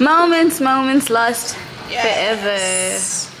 Moments, moments lost Yes. forever.